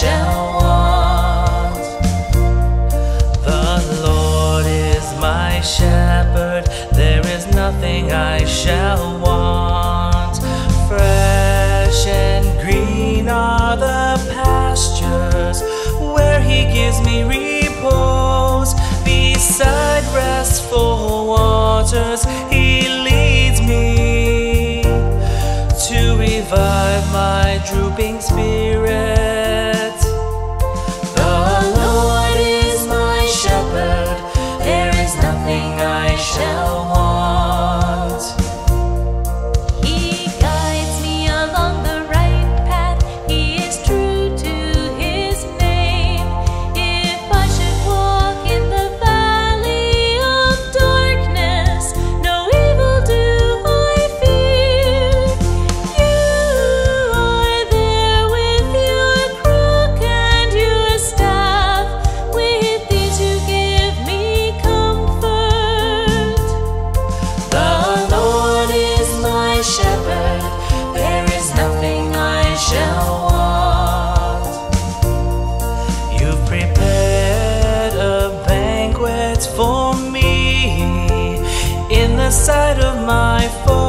Shall want. The Lord is my shepherd, there is nothing I shall want. Fresh and green are the pastures where he gives me repose. Beside restful waters, he leads me to revive my drooping spirit. For me in the sight of my head